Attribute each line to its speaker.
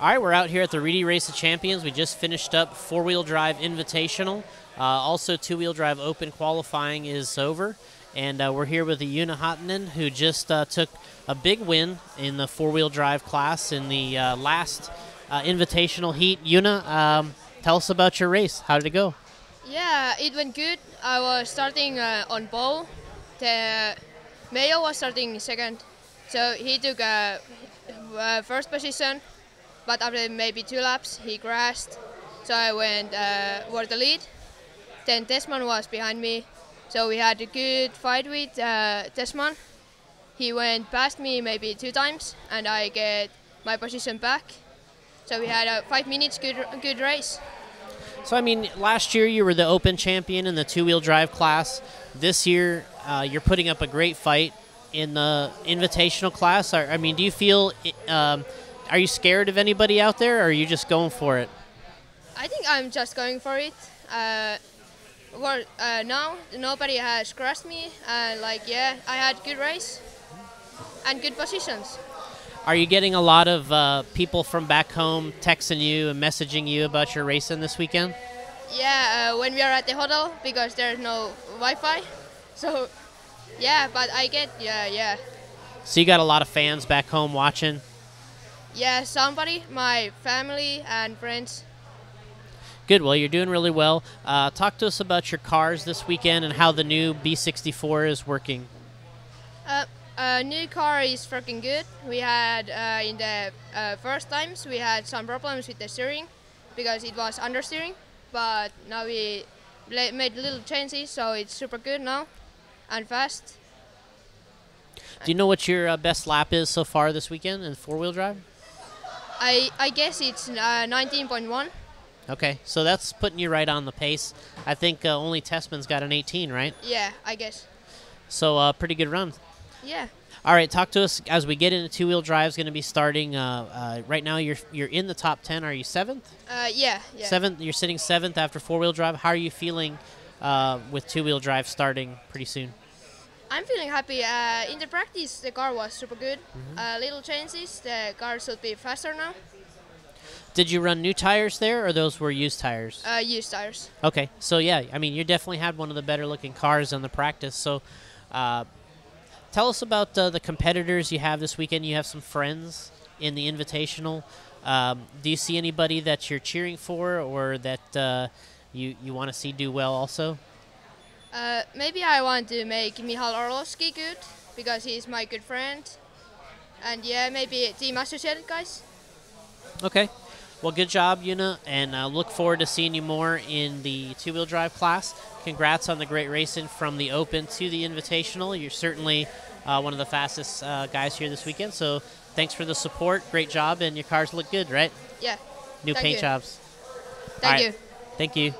Speaker 1: All right, we're out here at the Reedy Race of Champions. We just finished up four wheel drive invitational. Uh, also, two wheel drive open qualifying is over. And uh, we're here with Joona Haatanen, who just uh, took a big win in the four wheel drive class in the uh, last uh, invitational heat. Joona, um, tell us about your race. How did it go?
Speaker 2: Yeah, it went good. I was starting uh, on pole. The Mayo was starting second, so he took first position. But after maybe two laps, he crashed, so I went uh, for the lead. Then Tessmann was behind me, so we had a good fight with uh, Tessmann. He went past me maybe two times, and I get my position back. So we had a five minutes good good race.
Speaker 1: So, I mean, last year you were the Open champion in the two wheel drive class. This year uh, you're putting up a great fight in the invitational class. I mean, do you feel, um, are you scared of anybody out there or are you just going for it?
Speaker 2: I think I'm just going for it. Uh, well, uh, now nobody has crushed me. Uh, like, yeah, I had good race and good positions.
Speaker 1: Are you getting a lot of uh, people from back home texting you and messaging you about your racing this weekend?
Speaker 2: Yeah, uh, when we are at the hotel because there's no Wi-Fi. So, yeah, but I get yeah, yeah.
Speaker 1: So you got a lot of fans back home watching.
Speaker 2: Yeah, somebody, my family and friends.
Speaker 1: Good. Well, you're doing really well. Uh, talk to us about your cars this weekend and how the new B64 is working.
Speaker 2: Uh, uh, new car is freaking good. We had uh, in the uh, first times we had some problems with the steering because it was understeering, but now we made little changes, so it's super good now and fast.
Speaker 1: Do you know what your uh, best lap is so far this weekend in four wheel drive?
Speaker 2: I I guess it's 19.1. Uh,
Speaker 1: okay, so that's putting you right on the pace. I think uh, only Tessmann's got an 18, right?
Speaker 2: Yeah, I guess.
Speaker 1: So pretty good run.
Speaker 2: Yeah.
Speaker 1: All right, talk to us as we get into two wheel drive. Is going to be starting uh, uh, right now. You're you're in the top ten. Are you seventh?
Speaker 2: Uh, yeah, yeah.
Speaker 1: Seventh. You're sitting seventh after four wheel drive. How are you feeling uh, with two wheel drive starting pretty soon?
Speaker 2: I'm feeling happy. Uh, in the practice, the car was super good. Mm-hmm. little changes, the car should be faster now.
Speaker 1: Did you run new tires there, or those were used tires?
Speaker 2: Uh, used tires.
Speaker 1: Okay, so yeah, I mean, you definitely had one of the better looking cars in the practice. So. Tell us about uh, the competitors you have this weekend. You have some friends in the Invitational. Um, do you see anybody that you're cheering for or that uh, you, you want to see do well also?
Speaker 2: Uh, maybe I want to make Michal Orlovsky good because he's my good friend. And yeah, maybe Team Associated guys.
Speaker 1: Okay. Well, good job, Joona, and uh, look forward to seeing you more in the two wheel drive class. Congrats on the great racing from the Open to the Invitational. You're certainly uh, one of the fastest uh, guys here this weekend, so thanks for the support. Great job, and your cars look good, right?
Speaker 2: Yeah.
Speaker 1: New
Speaker 2: Thank
Speaker 1: paint
Speaker 2: you.
Speaker 1: jobs.
Speaker 2: Thank you.
Speaker 1: Thank you.